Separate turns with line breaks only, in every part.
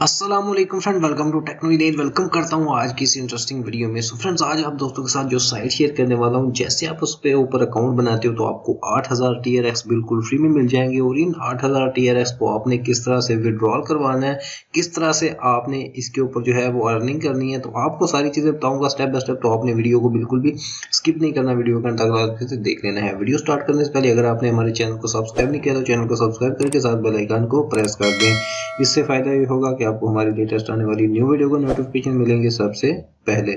Aslam friend welcome to technology welcome करता हूँ आज की इस इंटरेस्टिंग वीडियो में। सो फ्रेंड्स आज आप दोस्तों के साथ जो साइट शेयर करने वाला हूँ, जैसे आप उस पर ऊपर अकाउंट बनाते हो तो आपको 8000 टीयर एक्स बिल्कुल फ्री में मिल जाएँगे। और इन 8000 टीयर एक्स को आपने किस तरह से विड्रॉल करवाना है, किस तरह से आपने इसके ऊपर जो है वो अर्निंग करनी है तो आपको सारी चीज़ें बताऊँगा स्टेप बाय स्टेप तो आपने वीडियो को बिल्कुल भी स्किप नहीं करना वीडियो का तक से देख लेना है। वीडियो स्टार्ट करने से पहले अगर आपने हमारे चैनल को सब्सक्राइब नहीं किया तो चैनल को सब्सक्राइब करके साथ बेलाइकान को प्रेस कर दें। इससे फ़ायदा ये होगा कि आपको हमारी लेटेस्ट आने वाली न्यू वीडियो को नोटिफिकेशन मिलेंगे सबसे पहले।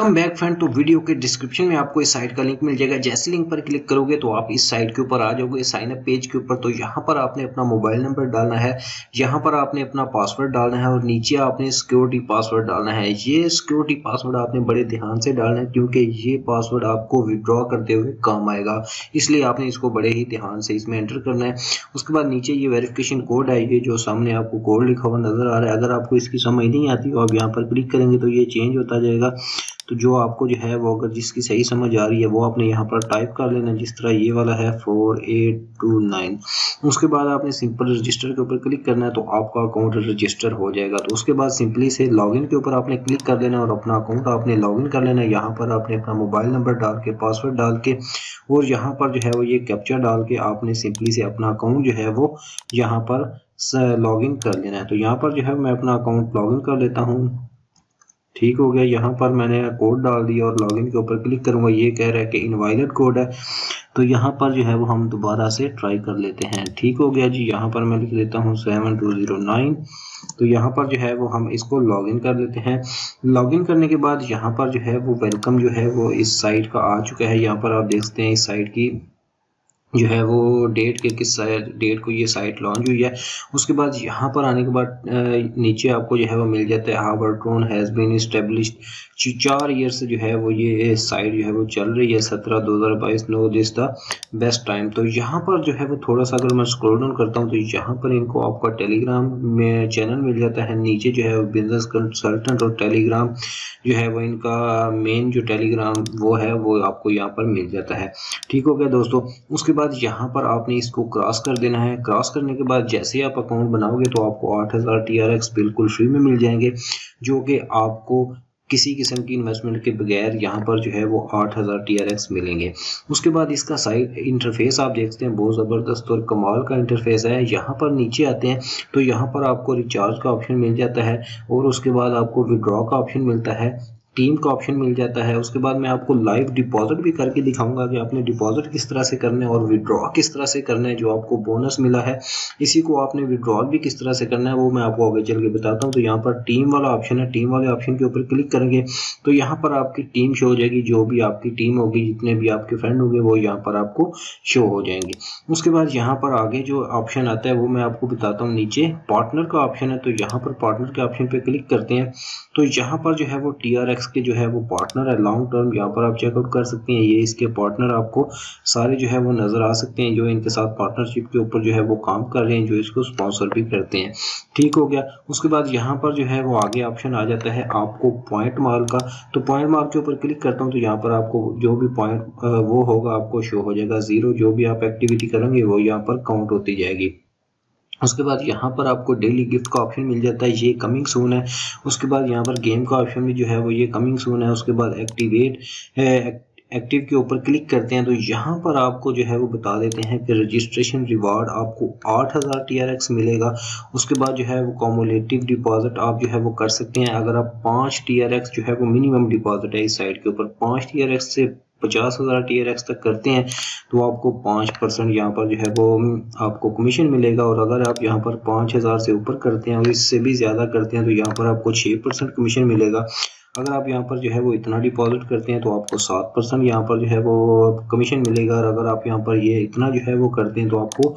वेलकम बैक फ्रेंड तो वीडियो के डिस्क्रिप्शन में आपको इस साइट का लिंक मिल जाएगा। जैसे लिंक पर क्लिक करोगे तो आप इस साइट के ऊपर आ जाओगे साइन अप पेज के ऊपर। तो यहाँ पर आपने अपना मोबाइल नंबर डालना है, यहाँ पर आपने अपना पासवर्ड डालना है और नीचे आपने सिक्योरिटी पासवर्ड डालना है। ये सिक्योरिटी पासवर्ड आपने बड़े ध्यान से डालना है क्योंकि ये पासवर्ड आपको विड्रॉ करते हुए काम आएगा। इसलिए आपने इसको बड़े ही ध्यान से इसमें एंटर करना है। उसके बाद नीचे ये वेरिफिकेशन कोड है ये जो सामने आपको कोड लिखा हुआ नज़र आ रहा है। अगर आपको इसकी समझ नहीं आती तो आप यहाँ पर क्लिक करेंगे तो ये चेंज होता जाएगा। तो जो आपको जो है, वो अगर जिसकी सही समझ आ रही है, वो आपने यहाँ पर टाइप कर लेना जिस तरह ये वाला है फोर एट टू नाइन उसके बाद आपने सिंपल रजिस्टर के ऊपर क्लिक करना है तो आपका अकाउंट रजिस्टर हो जाएगा। तो उसके बाद सिंपली से लॉगिन के ऊपर आपने क्लिक कर लेना और अपना अकाउंट आपने लॉगिन कर लेना है। यहाँ पर आपने अपना मोबाइल नंबर डाल के पासवर्ड डाल के, और यहाँ पर जो है, वो ये कैप्चर डाल के आपने सिंपली से अपना अकाउंट जो है, वो यहाँ पर लॉगिन कर लेना है। तो यहाँ पर जो है, मैं अपना अकाउंट लॉगिन कर लेता हूँ। ठीक हो गया। यहाँ पर मैंने कोड डाल दिया और लॉगिन के ऊपर क्लिक करूँगा। ये कह रहा है कि इनवाइलेट कोड है। तो यहाँ पर जो है वो हम दोबारा से ट्राई कर लेते हैं। ठीक हो गया जी। यहाँ पर मैं लिख देता हूँ सेवन टू ज़ीरो नाइन तो यहाँ पर जो है वो हम इसको लॉगिन कर लेते हैं। लॉगिन करने के बाद यहाँ पर जो है वो वेलकम जो है वो इस साइट का आ चुका है। यहाँ पर आप देखते हैं इस साइट की जो है वो डेट के किस डेट को ये साइट लॉन्च हुई है। उसके बाद यहाँ पर आने के बाद नीचे आपको जो है वो मिल जाता है hovertron has been establish चार ईयर से जो है वो ये साइट जो है वो चल रही है, सत्रह, दो हज़ार बाईस, know this the best time तो यहाँ पर जो है वो थोड़ा सा अगर मैं स्क्रोल डाउन करता हूँ तो यहाँ पर इनको आपका टेलीग्राम में चैनल मिल जाता है। नीचे जो है बिज़नेस कंसल्टेंट और टेलीग्राम जो है वो इनका मेन जो टेलीग्राम वो है, वो आपको यहाँ पर मिल जाता है। ठीक हो गया दोस्तों। उसके बाद यहाँ पर आपने इसको क्रॉस कर देना है। क्रॉस करने के बाद जैसे ही आप अकाउंट बनाओगे तो आपको आठ हज़ार टी आर बिल्कुल फ्री में मिल जाएँगे, जो कि आपको किसी किस्म की इन्वेस्टमेंट के बगैर यहाँ पर जो है वो आठ हज़ार टी आर एक्स मिलेंगे। उसके बाद इसका साइड इंटरफेस आप देखते हैं, बहुत ज़बरदस्त और कमाल का इंटरफेस है। यहाँ पर नीचे आते हैं तो यहाँ पर आपको रिचार्ज का ऑप्शन मिल जाता है और उसके बाद आपको विड्रॉ का ऑप्शन मिलता है। टीम का ऑप्शन मिल जाता है। उसके बाद मैं आपको लाइव डिपॉजिट भी करके दिखाऊँगा कि आपने डिपॉजिट किस तरह से करना है और विड्रॉ किस तरह से करना है, जो आपको बोनस मिला है। इसी को आपने विड्रॉल भी किस तरह से करना है, वो मैं आपको आगे चल के बताता हूँ। तो यहाँ पर टीम वाला ऑप्शन है। टीम वाले ऑप्शन के ऊपर क्लिक करेंगे। तो यहाँ पर आपकी टीम शो हो जाएगी। जो भी आपकी टीम होगी, जितने भी आपके फ्रेंड होंगे, वो यहाँ पर आपको शो हो जाएँगे। उसके बाद यहाँ पर आगे जो ऑप्शन आता है, वो मैं आपको बताता हूँ। नीचे पार्टनर का ऑप्शन है। तो यहाँ पर पार्टनर के ऑप्शन पर क्लिक करते हैं। तो यहाँ पर जो है वो टी के जो है वो पार्टनर है लॉन्ग टर्म यहाँ पर आप चेकआउट कर सकते हैं। ये इसके पार्टनर आपको सारे जो है वो नज़र आ सकते हैं, जो इनके साथ पार्टनरशिप के ऊपर जो है वो काम कर रहे हैं, जो इसको स्पॉन्सर भी करते हैं। ठीक हो गया। उसके बाद यहाँ पर जो है वो आगे ऑप्शन आ जाता है आपको पॉइंट माल का। तो पॉइंट माल के ऊपर क्लिक करता हूँ तो यहाँ पर आपको जो भी पॉइंट वो होगा, आपको शो हो जाएगा। ज़ीरो जो भी आप एक्टिविटी करेंगे, वो यहाँ पर काउंट होती जाएगी। उसके बाद यहाँ पर आपको डेली गिफ्ट का ऑप्शन मिल जाता है, ये कमिंग सून है। उसके बाद यहाँ पर गेम का ऑप्शन भी जो है वो ये कमिंग सून है। उसके बाद एक्टिवेट एक्टिव के ऊपर क्लिक करते हैं तो यहाँ पर आपको जो है वो बता देते हैं कि रजिस्ट्रेशन रिवार्ड आपको आठ हज़ार टीआरएक्स मिलेगा। उसके बाद जो है वो कॉमोलेटिव डिपॉजिट आप जो है वो कर सकते हैं। अगर आप पाँच टी जो है वो मिनिमम डिपॉजिट है इस साइड के ऊपर, पाँच टी से पचास हज़ार टी तक करते हैं तो आपको पाँच परसेंट यहाँ पर जो है वो आपको कमीशन मिलेगा और अगर आप यहाँ पर पाँच हज़ार से ऊपर करते हैं और इससे भी ज़्यादा करते हैं तो यहाँ पर आपको छः परसेंट कमीशन मिलेगा। अगर आप यहाँ पर जो है वो इतना डिपॉजिट करते हैं तो आपको सात परसेंट यहाँ पर जो है वो कमीशन मिलेगा और अगर आप यहाँ पर ये इतना जो है वो करते हैं तो आपको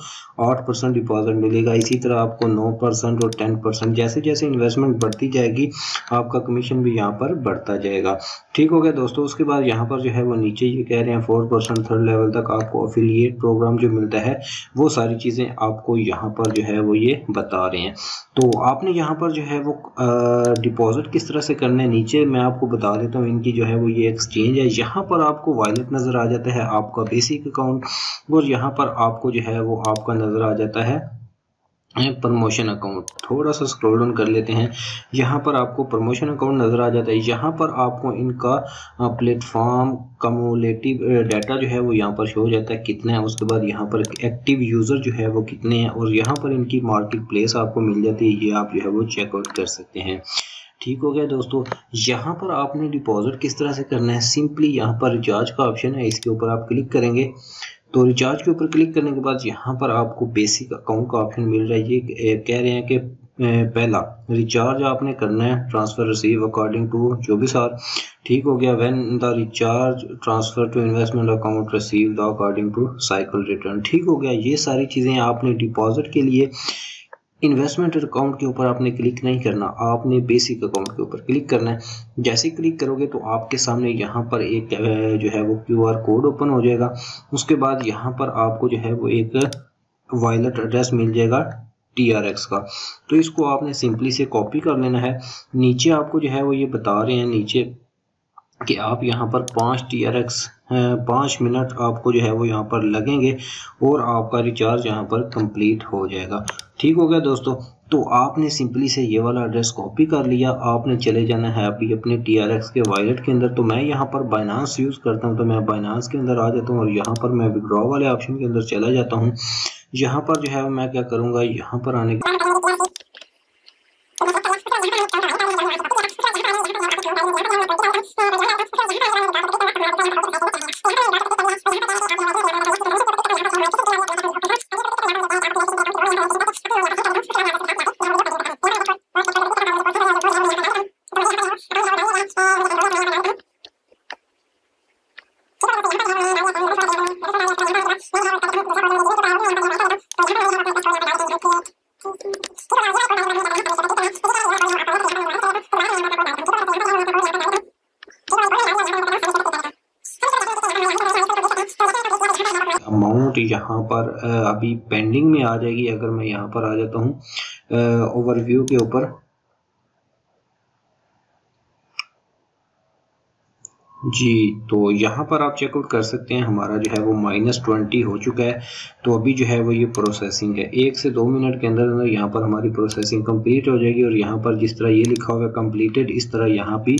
आठ परसेंट डिपॉजिट मिलेगा। इसी तरह आपको नौ परसेंट और टेन परसेंट जैसे जैसे इन्वेस्टमेंट बढ़ती जाएगी, आपका कमीशन भी यहाँ पर बढ़ता जाएगा। ठीक हो गया दोस्तों, उसके बाद यहाँ पर जो है वो नीचे ये कह रहे हैं फोर परसेंट थर्ड लेवल तक आपको अफिलिएट प्रोग्राम जो मिलता है, वो सारी चीज़ें आपको यहाँ पर जो है वो ये बता रहे हैं। तो आपने यहाँ पर जो है वो डिपॉजिट किस तरह से करना है? नीचे मैं आपको बता देता हूँ, इनकी जो है वो ये एक्सचेंज है। यहाँ पर आपको वायलेट नज़र आ जाता है, आपका बेसिक अकाउंट और यहाँ पर आपको जो है वो आपका नज़र आ जाता है प्रमोशन अकाउंट थोड़ा सा स्क्रॉल डाउन कर लेते हैं। यहाँ पर आपको प्रमोशन अकाउंट नज़र आ जाता है। यहाँ पर आपको इनका प्लेटफॉर्म कमोलेटिव डाटा जो है वो यहाँ पर शो हो जाता है। कितना है, उसके बाद यहाँ पर एक्टिव यूज़र जो है वो कितने हैं, और यहाँ पर इनकी मार्केट प्लेस आपको मिल जाती है। ये आप जो है वो चेकआउट कर सकते हैं। ठीक हो गया दोस्तों। यहाँ पर आपने डिपॉजिट किस तरह से करना है? सिंपली यहाँ पर रिचार्ज का ऑप्शन है। इसके ऊपर आप क्लिक करेंगे। तो रिचार्ज के ऊपर क्लिक करने के बाद यहाँ पर आपको बेसिक अकाउंट का ऑप्शन मिल रहा है। ये कह रहे हैं कि पहला रिचार्ज आपने करना है ट्रांसफ़र रिसीव अकॉर्डिंग टू भी सार। ठीक हो गया। When the recharge transfer to investment account receive the according to cycle return ठीक हो गया। ये सारी चीज़ें आपने डिपॉजिट के लिए इन्वेस्टमेंट अकाउंट के ऊपर आपने क्लिक नहीं करना। आपने बेसिक अकाउंट के ऊपर क्लिक करना है। जैसे क्लिक करोगे तो आपके सामने यहाँ पर एक जो है वो क्यू आर कोड ओपन हो जाएगा। उसके बाद यहाँ पर आपको जो है वो एक वायलेट एड्रेस मिल जाएगा टी आर एक्स का। तो इसको आपने सिंपली से कॉपी कर लेना है। नीचे आपको जो है वो ये बता रहे हैं नीचे कि आप यहाँ पर पाँच टी आर एक्स पाँच मिनट आपको जो है वो यहाँ पर लगेंगे और आपका रिचार्ज यहाँ पर कंप्लीट हो जाएगा। ठीक हो गया दोस्तों। तो आपने सिंपली से ये वाला एड्रेस कॉपी कर लिया। आपने चले जाना है अभी अपने टी आर एक्स के वॉलेट के अंदर। तो मैं यहाँ पर बाइनांस यूज़ करता हूँ। तो मैं बाइनांस के अंदर आ जाता हूँ और यहाँ पर मैं विड्रॉ वाले ऑप्शन के अंदर चला जाता हूँ। यहाँ पर जो है मैं क्या करूँगा? यहाँ पर आने के यहाँ पर अभी पेंडिंग में आ जाएगी अगर मैं यहाँ पर आ जाता हूँ ओवरव्यू के ऊपर। जी तो यहाँ पर आप चेकआउट कर सकते हैं। हमारा जो है वो माइनस ट्वेंटी हो चुका है। तो अभी जो है वो ये प्रोसेसिंग है। एक से दो मिनट के अंदर अंदर यहाँ पर हमारी प्रोसेसिंग कंप्लीट हो जाएगी और यहाँ पर जिस तरह ये लिखा हुआ है कंप्लीटेड इस तरह यहाँ भी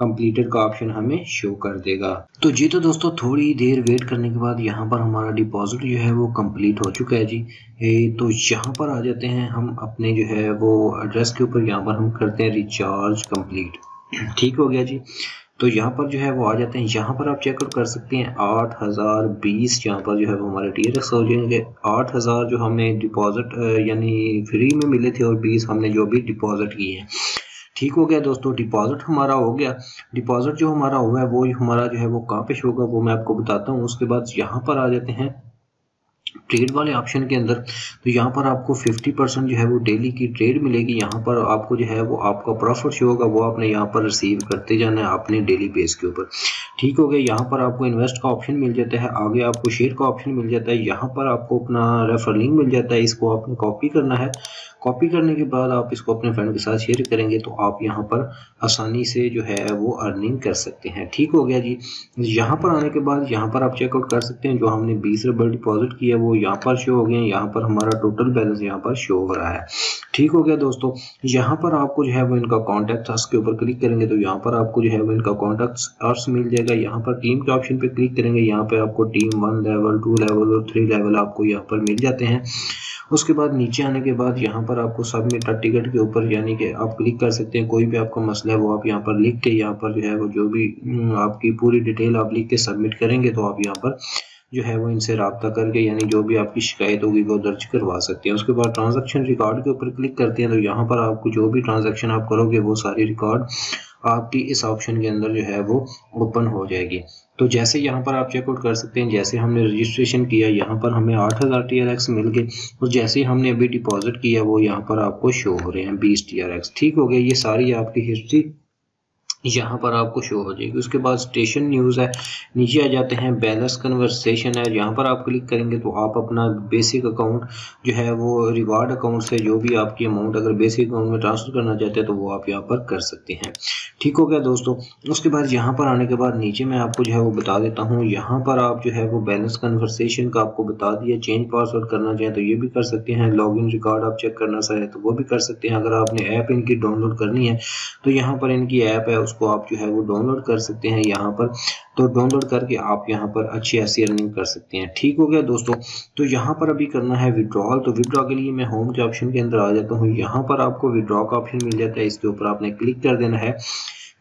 कंप्लीटेड का ऑप्शन हमें शो कर देगा। तो जी तो दोस्तों थोड़ी देर वेट करने के बाद यहाँ पर हमारा डिपॉजिट जो है वो कंप्लीट हो चुका है जी। ए, तो यहाँ पर आ जाते हैं। हम अपने जो है वो एड्रेस के ऊपर यहाँ पर हम करते हैं रिचार्ज कंप्लीट ठीक हो गया जी। तो यहाँ पर जो है वो आ जाते हैं। यहाँ पर आप चेकआउट कर सकते हैं। आठ हज़ार बीस यहाँ पर जो है वो हमारे टी हो जाएँगे। आठ हज़ार जो हमें डिपॉजिट यानी फ्री में मिले थे और बीस हमने जो भी डिपॉजिट किए हैं। ठीक हो गया दोस्तों डिपॉजिट हमारा हो गया। डिपॉजिट जो हमारा हुआ है, वो हमारा जो है वो कहाँ पे शो होगा, वो मैं आपको बताता हूँ। उसके बाद यहाँ पर आ जाते हैं। ट्रेड वाले ऑप्शन के अंदर तो यहाँ पर आपको 50 परसेंट जो है वो डेली की ट्रेड मिलेगी। यहाँ पर आपको जो है वो आपका प्रॉफिट शो होगा वो आपने यहाँ पर रिसीव करते जाना है अपने डेली बेस के ऊपर। ठीक हो गया, यहाँ पर आपको इन्वेस्ट का ऑप्शन मिल जाता है, आगे आपको शेयर का ऑप्शन मिल जाता है, यहाँ पर आपको अपना रेफर लिंक मिल जाता है, इसको आपने कॉपी करना है। कॉपी करने के बाद आप इसको अपने फ्रेंड के साथ शेयर करेंगे तो आप यहाँ पर आसानी से जो है वो अर्निंग कर सकते हैं ठीक हो गया जी यहाँ पर आने के बाद यहाँ पर आप चेकआउट कर सकते हैं जो हमने बीस रुपये डिपॉजिट किया वो यहाँ पर शो हो गए यहाँ पर हमारा टोटल बैलेंस यहाँ पर शो हो रहा है ठीक हो गया दोस्तों यहाँ पर आपको जो है वो इनका कॉन्टैक्ट अर्स के ऊपर क्लिक करेंगे तो यहाँ पर आपको जो है वो इनका कॉन्टैक्ट अर्स मिल जाएगा यहाँ पर टीम के ऑप्शन पर क्लिक करेंगे यहाँ पर आपको team one level two level और थ्री लेवल आपको यहाँ पर मिल जाते हैं उसके बाद नीचे आने के बाद यहाँ पर आपको सबमिट टिकट के ऊपर यानी कि आप क्लिक कर सकते हैं कोई भी आपका मसला है वो आप यहाँ पर लिख के यहाँ पर जो है वो जो भी हम्म, आपकी पूरी डिटेल आप लिख के सबमिट करेंगे तो आप यहाँ पर जो है वो इनसे रबता करके यानी जो भी आपकी शिकायत होगी वो दर्ज करवा सकते हैं। उसके बाद ट्रांजेक्शन रिकॉर्ड के ऊपर क्लिक करते हैं तो यहाँ पर आपको जो भी ट्रांजेक्शन आप करोगे वो सारी रिकॉर्ड आपकी इस ऑप्शन के अंदर जो है वो ओपन हो जाएगी। तो जैसे यहाँ पर आप चेकआउट कर सकते हैं, जैसे हमने रजिस्ट्रेशन किया, यहाँ पर हमें आठ हज़ार टी आर एक्स मिल गए और जैसे हमने अभी डिपॉजिट किया, वो यहाँ पर आपको शो हो रहे हैं, बीस टी आर एक्स ठीक हो गया, ये सारी आपकी हिस्ट्री यहाँ पर आपको शो हो जाएगी। उसके बाद स्टेशन न्यूज़ है, नीचे आ जाते हैं बैलेंस कन्वर्सेशन है, यहाँ पर आप क्लिक करेंगे तो आप अपना बेसिक अकाउंट जो है वो रिवार्ड अकाउंट से जो भी आपकी अमाउंट अगर बेसिक अकाउंट में ट्रांसफ़र करना चाहते हैं तो वो आप यहाँ पर कर सकते हैं। ठीक हो गया दोस्तों? उसके बाद यहाँ पर आने के बाद नीचे मैं आपको जो है वो बता देता हूँ। यहाँ पर आप जो है वो बैलेंस कन्वर्सेशन का आपको बता दिया चेंज पासवर्ड करना चाहें तो ये भी कर सकते हैं। लॉग इन रिकॉर्ड आप चेक करना चाहें तो वो भी कर सकते हैं। अगर आपने ऐप इनकी डाउनलोड करनी है तो यहाँ पर इनकी ऐप है उसको आप जो है वो डाउनलोड कर सकते हैं यहाँ पर। तो डाउनलोड करके आप यहाँ पर अच्छी ऐसी अर्निंग कर सकते हैं। ठीक हो गया दोस्तों? तो यहाँ पर अभी करना है विड्रॉल तो विड्रॉ के लिए मैं होम के ऑप्शन के अंदर आ जाता हूँ। यहाँ पर आपको विड्रॉ का ऑप्शन मिल जाता है। इसके ऊपर आपने क्लिक कर देना है।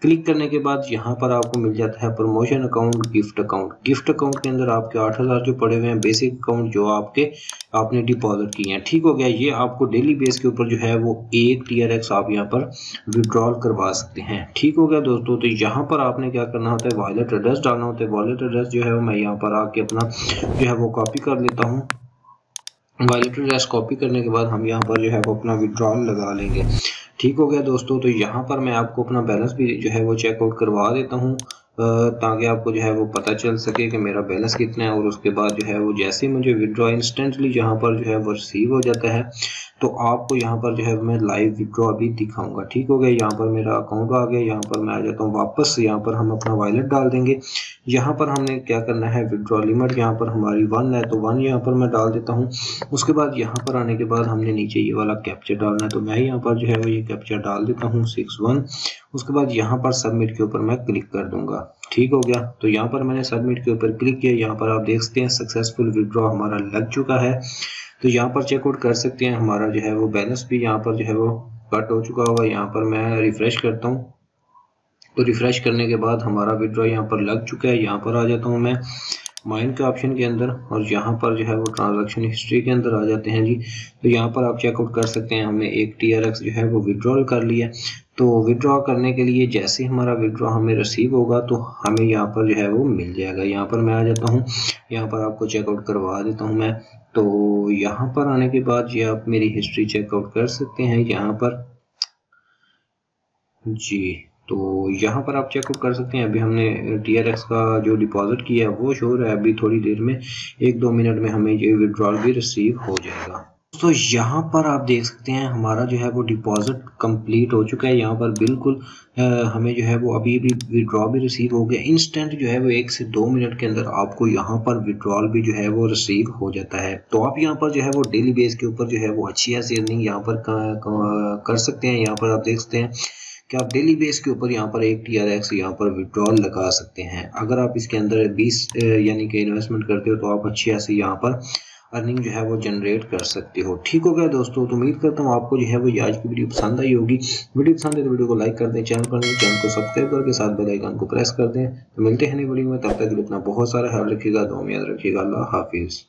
क्लिक करने के बाद यहाँ पर आपको मिल जाता है promotion account, gift account. Gift account के अंदर आपके आठ हज़ार जो पड़े हुए हैं, बेसिक अकाउंट जो आपके, आपने डिपॉजिट किए हैं। ठीक हो गया, ये आपको डेली बेस के ऊपर जो है वो एक टी आप यहाँ पर विड्रॉल करवा सकते हैं। ठीक हो गया दोस्तों तो यहाँ पर आपने क्या करना होता है वॉलेट एड्रेस डालना होता है। वॉलेट एड्रेस जो है वो मैं यहाँ पर आके अपना जो है वो कॉपी कर लेता हूँ। वॉलेट एड्रेस कॉपी करने के बाद हम यहाँ पर जो है वो अपना विड्रॉल लगा लेंगे। ठीक हो गया दोस्तों तो यहाँ पर मैं आपको अपना बैलेंस भी जो है वो चेकआउट करवा देता हूँ। ताकि आपको जो है वो पता चल सके कि मेरा बैलेंस कितना है और उसके बाद जो है वो जैसे ही मुझे विड्रॉ इंस्टेंटली यहाँ पर जो है वो रिसीव हो जाता है तो आपको यहाँ पर जो है मैं लाइव विड्रॉ अभी दिखाऊँगा ठीक हो गया यहाँ पर मेरा अकाउंट आ गया यहाँ पर मैं आ जाता हूँ वापस यहाँ पर हम अपना वॉलेट डाल देंगे यहाँ पर हमने क्या करना है विड्रॉ लिमिट यहाँ पर हमारी वन है तो वन यहाँ पर मैं डाल देता हूँ उसके बाद यहाँ पर आने के बाद हमने नीचे ये वाला कैप्चर डालना है तो मैं यहाँ पर जो है वो ये कैप्चर डाल देता हूँ सिक्स वन उसके बाद यहाँ पर सबमिट के ऊपर मैं क्लिक कर दूँगा ठीक हो गया। तो यहाँ पर मैंने सबमिट के ऊपर क्लिक किया। यहाँ पर आप देख सकते हैं सक्सेसफुल विड्रॉ हमारा लग चुका है। तो यहाँ पर चेकआउट कर सकते हैं। हमारा जो है वो बैलेंस भी यहाँ पर जो है वो कट हो चुका होगा। यहाँ पर मैं रिफ्रेश करता हूँ। तो रिफ्रेश करने के बाद हमारा विड्रॉ यहाँ पर लग चुका है। यहाँ पर आ जाता हूँ मैं माइंड के ऑप्शन के अंदर और यहाँ पर जो है वो ट्रांजैक्शन हिस्ट्री के अंदर आ जाते हैं जी। तो यहाँ पर आप चेकआउट कर सकते हैं। हमने एक TRX जो है वो विड्रॉल कर लिया। तो विड्रॉ करने के लिए जैसे हमारा विड्रॉ हमें रिसीव होगा तो हमें यहाँ पर जो है वो मिल जाएगा। यहाँ पर मैं आ जाता हूँ। यहाँ पर आपको चेकआउट करवा देता हूँ मैं। तो यहाँ पर आने के बाद ये आप मेरी हिस्ट्री चेकआउट कर सकते हैं यहाँ पर। जी तो यहाँ पर आप चेकआउट कर सकते हैं। अभी हमने टी का जो डिपॉजिट किया है, वो शोर है। अभी थोड़ी देर में, एक दो मिनट में हमें ये विड्रॉल भी रिसीव हो जाएगा। तो यहाँ पर आप देख सकते हैं, हमारा जो है वो डिपॉजिट कंप्लीट हो चुका है। यहाँ पर बिल्कुल हमें जो है वो अभी भी विड्रॉ भी रिसीव हो गया। इंस्टेंट जो है वो एक से दो मिनट के अंदर आपको यहाँ पर विड्रॉल भी जो है वो रिसीव हो जाता है। तो आप यहाँ पर जो है वो डेली बेस के ऊपर जो है वो अच्छी ऐसी अर्निंग यहाँ पर कर सकते हैं। यहाँ पर आप देख सकते हैं कि आप डेली बेस के ऊपर यहाँ पर एक टी आर एक्स यहाँ पर विड्रॉल लगा सकते हैं। अगर आप इसके अंदर बीस यानी कि इन्वेस्टमेंट करते हो तो आप अच्छी ऐसी यहाँ पर अर्निंग जो है वो जनरेट कर सकते हो। ठीक हो गया दोस्तों तो उम्मीद करता हूँ आपको जो है वो आज की वीडियो पसंद आई होगी। वीडियो पसंद है तो वीडियो को लाइक कर दें चैनल पर नहीं चैनल को सब्सक्राइब करके साथ बेल आइकन को प्रेस कर दें। तो मिलते हैं नई वीडियो में, तब तक अपना बहुत सारा ख्याल रखिएगा दो याद रखिएगा, अल्लाह हाफिज़।